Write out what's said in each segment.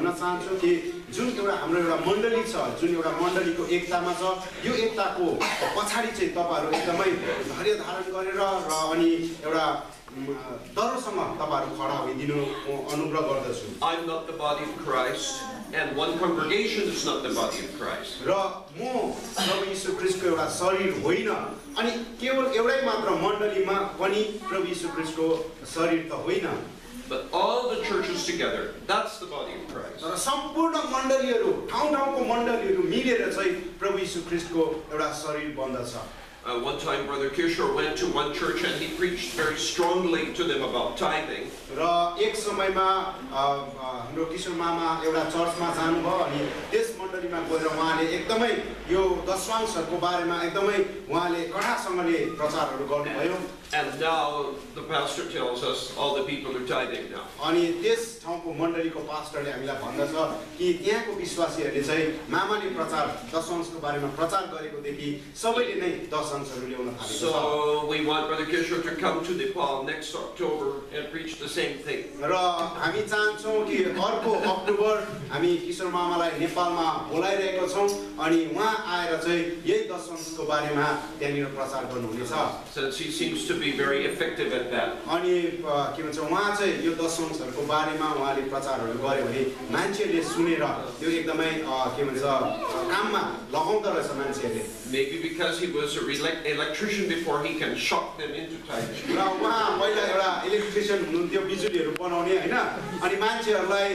भन्न चाहन्छु कि जुन एउटा हाम्रो एउटा मण्डली छ जुन एउटा मण्डलीको एकतामा छ यो एकताको पछाडि चाहिँ तपाईँहरू एकदमै धैर्य धारण गरेर र अनि एउटा डरसँग तपाईँहरू खडा भइदिनु म अनुग्रह गर्दछु I'm not the body of Christ, and one congregation is not the body of Christ. र म प्रभु यीशु ख्रिस्टको एउटा शरीर होइन अनि केवल एउटै मात्र मण्डलीमा पनि प्रभु यीशु ख्रिस्टको शरीर त होइन But all the churches together, that's the body of Christ. मण्डलीहरू ठाउँ ठाउँको मण्डलीहरू मिलेर चाहिँ प्रभु यीशु ख्रिस्टको एउटा शरीर बन्दछ Uh, one time, Brother Kishore went to one church and he preached very strongly to them about tithing. र एक समयमा अ, अ, हाम्रो किशोर मामा एउटा चर्चमा जानुभयो अनि त्यस मण्डलीमा गएर उहाँले एकदमै यो दशवांशहरूको बारेमा एकदमै उहाँले कडासँगले प्रचारहरू गर्नुभयो And now the pastor tells us all the people are tithing now. अनि त्यस ठाउँको मण्डलीको पास्टरले हामीलाई भन्दछ कि त्यहाँको विश्वासीहरूले चाहिँ मामाले प्रचार दशंशको बारेमा प्रचार गरेकोदेखि सबैले नै दशंशहरू ल्याउन थालेको छ So we want Brother Kishore to come to Nepal next October and preach the same thing. र हामी चाहन्छौँ कि अर्को अक्टोबर हामी किशोर मामालाई नेपालमा बोलाइरहेको छौँ अनि उहाँ आएर चाहिँ यही दशंशको बारेमा त्यहाँनिर प्रचार गर्नुहुनेछ. अनि के भन्छ उहाँ चाहिँ यो दशंशहरूको बारेमा उहाँले प्रचारहरू गर्यो भने मान्छेहरूले सुनेर यो एकदमै के भन्छ काममा लगाउँदो रहेछ मान्छेहरूले Maybe because he was a elec- electrician before, he can shock them into tithing. र उहाँ पहिला एउटा इलेक्ट्रिसियन हुनुहुन्थ्यो बिजुलीहरू बनाउने होइन अनि मान्छेहरूलाई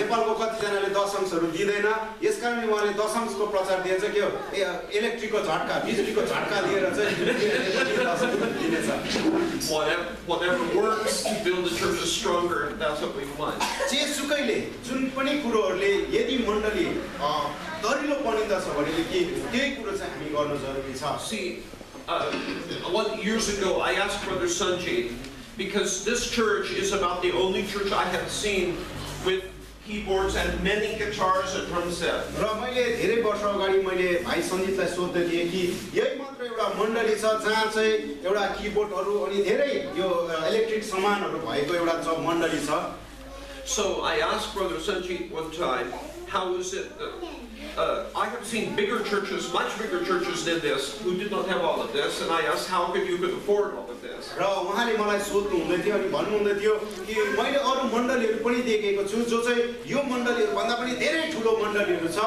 नेपालको कतिजनाले दशंशहरू दिँदैन यस कारणले उहाँले दशंशको प्रचार दिएछ के हो ए, इलेक्ट्रिकको झट्का बिजुलीको झट्का दिएर चाहिँ. जेसुकैले जुन पनि कुरोहरूले यदि मण्डली दरिलो बनिँदछ भनेदेखि त्यही कुरो चाहिँ हामी गर्नु जरुरी छ uh, one, years ago, I asked Brother Sanjay, because this church is about the only church I have seen with keyboards and many guitars and drum set. र मैले धेरै वर्ष अगाडि मैले भाइ सञ्जितलाई सोध्दै थिएँ कि यही मात्र एउटा मण्डली छ जहाँ चाहिँ एउटा किबोर्डहरू अनि धेरै यो इलेक्ट्रिक सामानहरू भएको एउटा छ मण्डली छ So I asked Brother Sanjay one time, how is it that, uh, I have seen bigger churches, much bigger churches than this, who did not have all of this, and I asked, how could you could afford all of this? र उहाँले मलाई सोध्नु हुँदै थियो अनि भन्नुहुँदै थियो कि मैले अरू मण्डलीहरू पनि देखेको छु जो चाहिँ यो मण्डलीहरूभन्दा पनि धेरै ठुलो मण्डलीहरू छ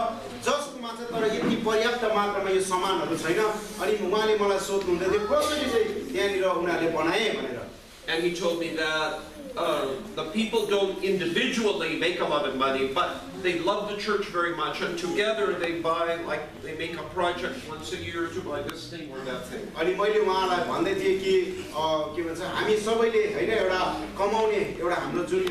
जसकोमा चाहिँ तर यति पर्याप्त मात्रामा यो सामानहरू छैन अनि उहाँले मलाई सोध्नुहुँदै थियो कसरी चाहिँ त्यहाँनिर उनीहरूले बनाए भनेर And he told me that uh, the people don't individually make a lot of money, but they love the church very much, and together they buy, like, they make a project once a year to buy this thing or that thing. अनि मैले उहाँलाई भन्दै थिएँ कि के भन्छ हामी सबैले होइन एउटा कमाउने एउटा हाम्रो जुन